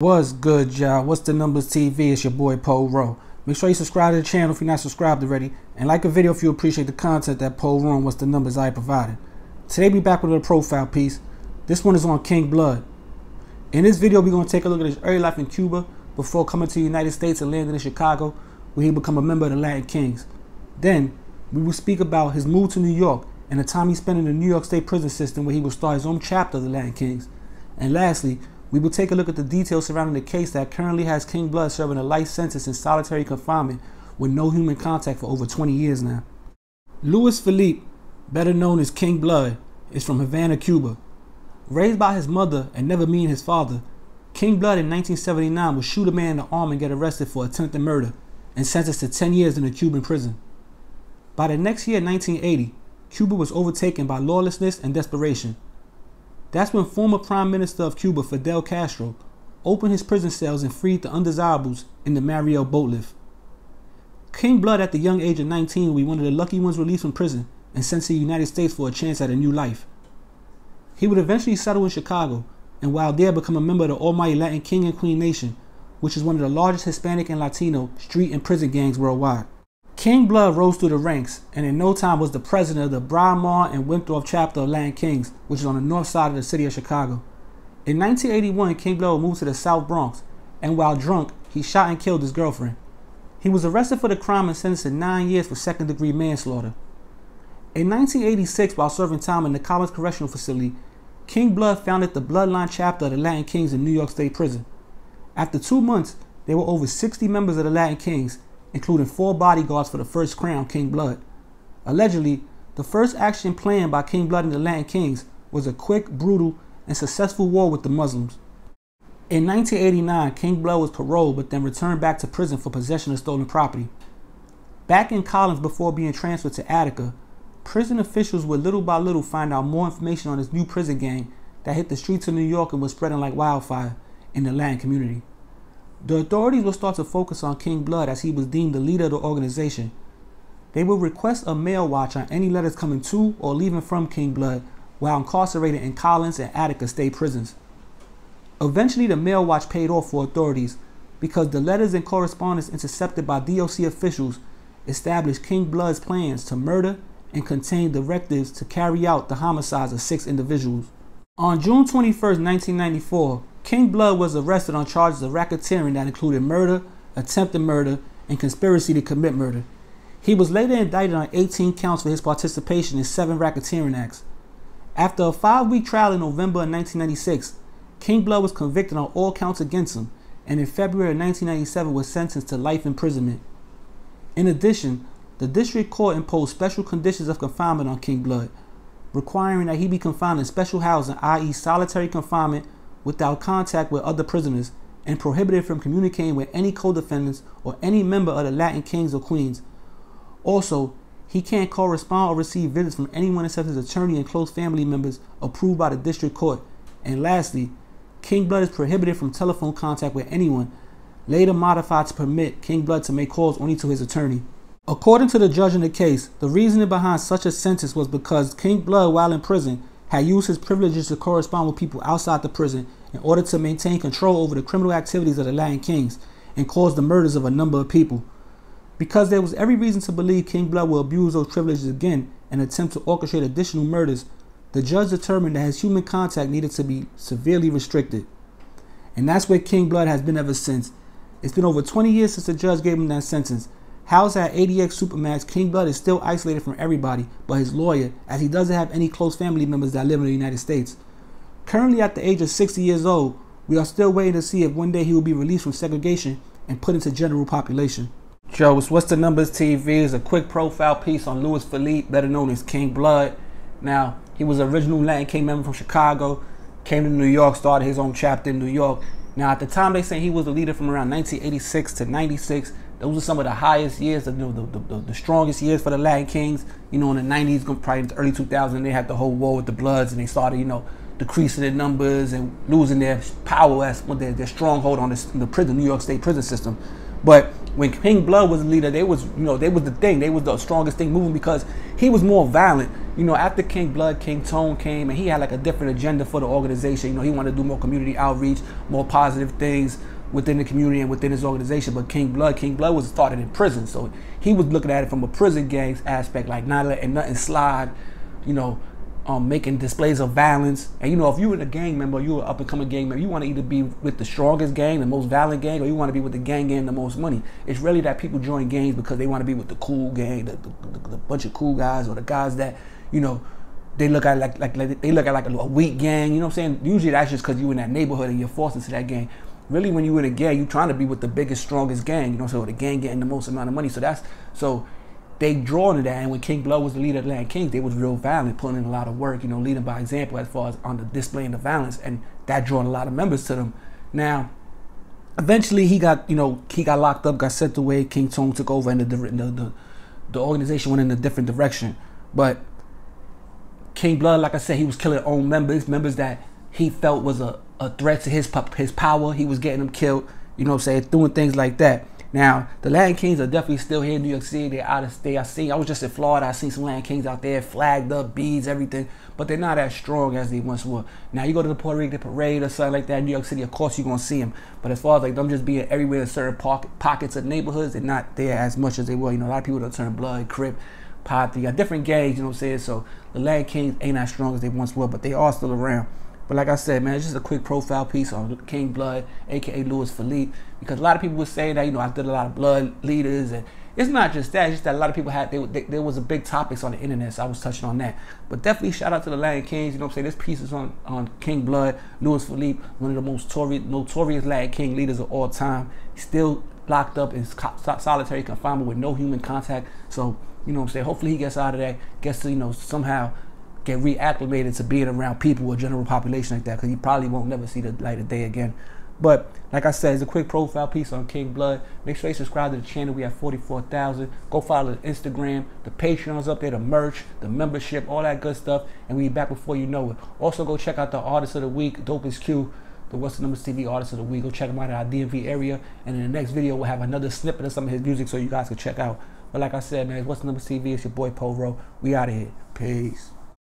What's good, y'all? What's the numbers TV? It's your boy Poe Row. Make sure you subscribe to the channel if you're not subscribed already, and like a video if you appreciate the content that Poe Row and What's the Numbers I provided. Today we back with a profile piece. This one is on King Blood. In this video, we're gonna take a look at his early life in Cuba before coming to the United States and landing in Chicago, where he become a member of the Latin Kings. Then we will speak about his move to New York and the time he spent in the New York State prison system where he will start his own chapter of the Latin Kings. And lastly, we will take a look at the details surrounding the case that currently has King Blood serving a life sentence in solitary confinement with no human contact for over 20 years now. Luis Felipe, better known as King Blood, is from Havana, Cuba. Raised by his mother and never meeting his father, King Blood in 1979 would shoot a man in the arm and get arrested for attempted murder and sentenced to 10 years in a Cuban prison. By the next year, 1980, Cuba was overtaken by lawlessness and desperation. That's when former Prime Minister of Cuba, Fidel Castro, opened his prison cells and freed the undesirables in the Mariel boat lift. King Blood, at the young age of 19, was one of the lucky ones released from prison and sent to the United States for a chance at a new life. He would eventually settle in Chicago, and while there, become a member of the Almighty Latin King and Queen Nation, which is one of the largest Hispanic and Latino street and prison gangs worldwide. King Blood rose through the ranks and in no time was the president of the Bryn and Winthrop chapter of Latin Kings, which is on the north side of the city of Chicago. In 1981, King Blood moved to the South Bronx, and while drunk, he shot and killed his girlfriend. He was arrested for the crime and sentenced to nine years for second degree manslaughter. In 1986, while serving time in the Collins Correctional Facility, King Blood founded the Bloodline chapter of the Latin Kings in New York State Prison. After two months, there were over 60 members of the Latin Kings including four bodyguards for the first crown, King Blood. Allegedly, the first action planned by King Blood and the Latin Kings was a quick, brutal, and successful war with the Muslims. In 1989, King Blood was paroled but then returned back to prison for possession of stolen property. Back in Collins before being transferred to Attica, prison officials would little by little find out more information on this new prison gang that hit the streets of New York and was spreading like wildfire in the Latin community. The authorities will start to focus on King Blood as he was deemed the leader of the organization. They will request a mail watch on any letters coming to or leaving from King Blood while incarcerated in Collins and Attica state prisons. Eventually, the mail watch paid off for authorities because the letters and correspondence intercepted by DOC officials established King Blood's plans to murder and contained directives to carry out the homicides of six individuals. On June 21, 1994, King Blood was arrested on charges of racketeering that included murder, attempted murder, and conspiracy to commit murder. He was later indicted on 18 counts for his participation in seven racketeering acts. After a five week trial in November of 1996, King Blood was convicted on all counts against him and in February of 1997 was sentenced to life imprisonment. In addition, the district court imposed special conditions of confinement on King Blood, requiring that he be confined in special housing, i.e., solitary confinement without contact with other prisoners and prohibited from communicating with any co-defendants or any member of the Latin kings or queens. Also, he can't correspond or receive visits from anyone except his attorney and close family members approved by the district court. And lastly, King Blood is prohibited from telephone contact with anyone, later modified to permit King Blood to make calls only to his attorney. According to the judge in the case, the reasoning behind such a sentence was because King Blood, while in prison, had used his privileges to correspond with people outside the prison in order to maintain control over the criminal activities of the Latin Kings and cause the murders of a number of people. Because there was every reason to believe King Blood will abuse those privileges again and attempt to orchestrate additional murders, the judge determined that his human contact needed to be severely restricted. And that's where King Blood has been ever since. It's been over 20 years since the judge gave him that sentence, Housed at ADX Supermax, King Blood is still isolated from everybody but his lawyer, as he doesn't have any close family members that live in the United States. Currently at the age of 60 years old, we are still waiting to see if one day he will be released from segregation and put into general population. Joe, What's the Numbers TV is a quick profile piece on Luis Felipe, better known as King Blood. Now, he was an original Latin King member from Chicago, came to New York, started his own chapter in New York. Now, at the time, they say he was a leader from around 1986 to 96. Those are some of the highest years, you know, the, the, the, strongest years for the Latin Kings. You know, in the 90s, probably in the early 2000s, they had the whole war with the Bloods, and they started, you know, decreasing their numbers and losing their power as their, their stronghold on the prison, New York State prison system. But when King Blood was the leader, they was, you know, they was the thing. They was the strongest thing moving because he was more violent. you know, after King Blood, King Tone came, and he had like a different agenda for the organization. You know, he wanted to do more community outreach, more positive things within the community and within his organization. But King Blood, King Blood was started in prison, so he was looking at it from a prison gangs aspect, like not letting nothing slide. You know, um, making displays of violence. And you know, if you were a gang member, you were up and coming gang member, you want to either be with the strongest gang, the most violent gang, or you want to be with the gang getting the most money. It's really that people join gangs because they want to be with the cool gang, the, the, the, the bunch of cool guys, or the guys that, you know, they look at like, like, like they look at like a, a weak gang. You know what I'm saying? Usually that's just because you're in that neighborhood and you're forced into that gang. Really, when you're in a gang, you're trying to be with the biggest, strongest gang. You know, so the gang getting the most amount of money. So that's so they draw to that. And when King Blood was the leader of the Latin Kings, they was real violent, putting in a lot of work, you know, leading by example as far as on the displaying the violence, and that drawing a lot of members to them. Now, eventually he got, you know, he got locked up, got sent away. King Tone took over, and the the, the, the organization went in a different direction. But King Blood, like I said, he was killing own members, members that he felt was a, a threat to his his power. He was getting them killed, you know, what I'm saying, doing things like that. Now, the Latin Kings are definitely still here in New York City. They're out of state. I see. I was just in Florida. I seen some Latin Kings out there, flagged up, beads, everything. But they're not as strong as they once were. Now, you go to the Puerto Rican parade or something like that in New York City, of course you're gonna see them. But as far as like them just being everywhere in certain pockets of neighborhoods, they're not there as much as they were. You know, a lot of people don't turn blood, crip, pot. They got different gangs. You know what I'm saying? So the Latin Kings ain't as strong as they once were, but they are still around. But like I said, man, it's just a quick profile piece on King Blood, aka Luis Felipe, because a lot of people were saying that you know I did a lot of blood leaders, and it's not just that. It's just that a lot of people had they, they, there was a big topics on the internet, so I was touching on that. But definitely shout out to the Latin Kings. You know what I'm saying? This piece is on on King Blood, Luis Felipe, one of the most notorious, notorious Latin King leaders of all time. Still locked up in solitary confinement with no human contact. So you know what I'm saying? Hopefully he gets out of that, gets to you know somehow get reacclimated to being around people or general population like that because he probably won't never see the light of day again. But like I said, it's a quick profile piece on King Blood. Make sure you subscribe to the channel. We have 44,000. Go follow the Instagram, the Patreon's up there, the merch, the membership, all that good stuff. And we be back before you know it. Also, go check out the Artist of the Week, Dopest Q, the What's the Numbers TV Artist of the Week. Go check him out in our DMV area. And in the next video, we'll have another snippet of some of his music so you guys can check out. But like I said, man, What's the Numbers TV? It's your boy Poro. We out of here. Peace.